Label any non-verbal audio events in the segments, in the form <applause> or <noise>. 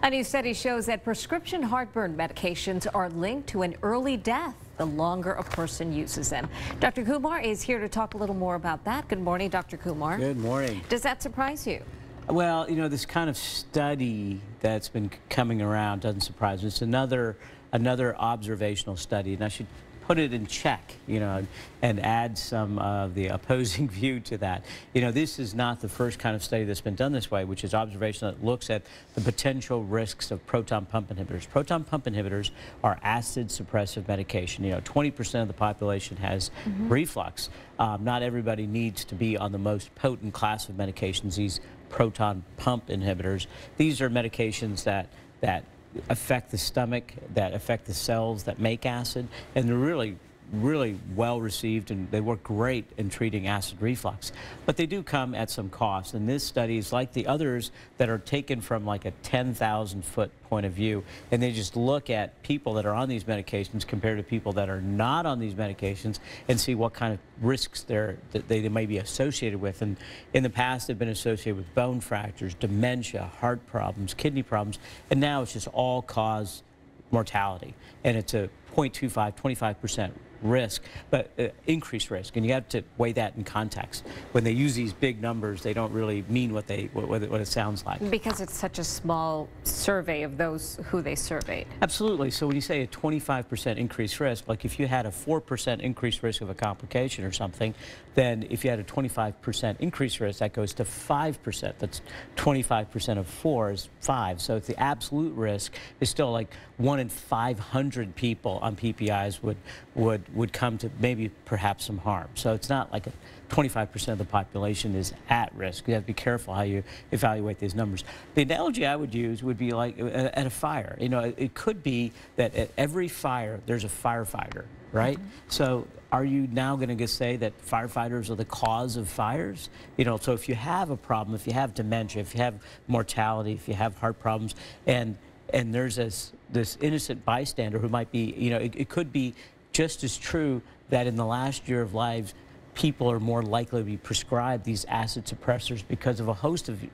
A new study shows that prescription heartburn medications are linked to an early death the longer a person uses them. Dr. Kumar is here to talk a little more about that. Good morning, Dr. Kumar. Good morning. Does that surprise you? Well, you know, this kind of study that's been coming around doesn't surprise me. It's another another observational study, and I should put it in check, you know, and add some of the opposing <laughs> view to that. You know, this is not the first kind of study that's been done this way, which is observation that looks at the potential risks of proton pump inhibitors. Proton pump inhibitors are acid suppressive medication. You know, 20% of the population has mm -hmm. reflux. Um, not everybody needs to be on the most potent class of medications, these proton pump inhibitors. These are medications that, that affect the stomach, that affect the cells that make acid, and they're really really well received and they work great in treating acid reflux. But they do come at some cost. And this study is like the others that are taken from like a 10,000 foot point of view. And they just look at people that are on these medications compared to people that are not on these medications and see what kind of risks they're, that they, they may be associated with. And in the past, they've been associated with bone fractures, dementia, heart problems, kidney problems. And now it's just all cause mortality. And it's a 0.25, 25% risk, but uh, increased risk. And you have to weigh that in context. When they use these big numbers, they don't really mean what they what, what, it sounds like. Because it's such a small survey of those who they surveyed. Absolutely. So when you say a 25% increased risk, like if you had a 4% increased risk of a complication or something, then if you had a 25% increased risk, that goes to 5%. That's 25% of 4 is 5. So the absolute risk is still like 1 in 500 people on PPIs would, would would come to maybe perhaps some harm. So it's not like 25% of the population is at risk. You have to be careful how you evaluate these numbers. The analogy I would use would be like uh, at a fire. You know, it could be that at every fire there's a firefighter, right? Mm -hmm. So are you now going to say that firefighters are the cause of fires? You know, so if you have a problem, if you have dementia, if you have mortality, if you have heart problems, and and there's this this innocent bystander who might be, you know, it, it could be just as true that in the last year of lives, people are more likely to be prescribed these acid suppressors because of a host of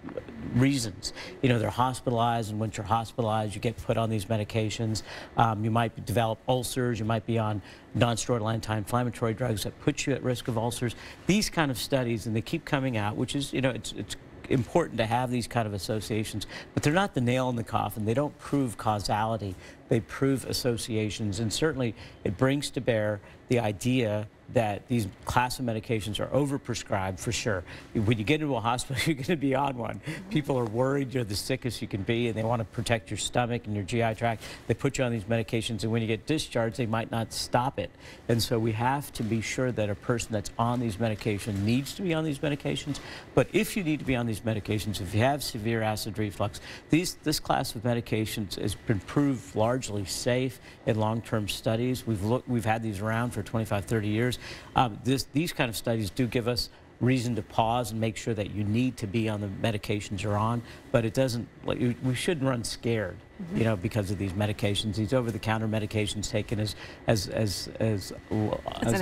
reasons. You know, they're hospitalized, and once you're hospitalized, you get put on these medications. Um, you might develop ulcers. You might be on non-steroidal anti-inflammatory drugs that put you at risk of ulcers. These kind of studies, and they keep coming out, which is, you know, it's, it's important to have these kind of associations, but they're not the nail in the coffin. They don't prove causality. They prove associations, and certainly it brings to bear the idea that these class of medications are overprescribed for sure. When you get into a hospital, <laughs> you're going to be on one. People are worried you're the sickest you can be, and they want to protect your stomach and your GI tract. They put you on these medications, and when you get discharged, they might not stop it. And so we have to be sure that a person that's on these medications needs to be on these medications. But if you need to be on these medications, if you have severe acid reflux, these, this class of medications has been proved largely safe in long-term studies. We've, looked, we've had these around for 25, 30 years. Um, this, these kind of studies do give us reason to pause and make sure that you need to be on the medications you're on, but it doesn't, we shouldn't run scared, mm -hmm. you know, because of these medications, these over-the-counter medications taken as, as, as, as, as, as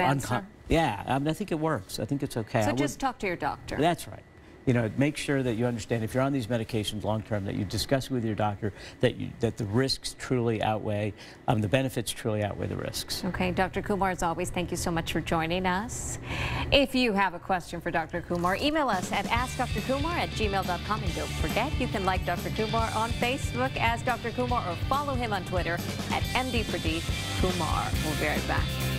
Yeah, I, mean, I think it works. I think it's okay. So just talk to your doctor. That's right you know, make sure that you understand if you're on these medications long term that you discuss with your doctor that you, that the risks truly outweigh, um, the benefits truly outweigh the risks. Okay, Dr. Kumar, as always, thank you so much for joining us. If you have a question for Dr. Kumar, email us at askdrkumar at gmail.com and don't forget you can like Dr. Kumar on Facebook as Dr. Kumar or follow him on Twitter at MD Pradeep Kumar. We'll be right back.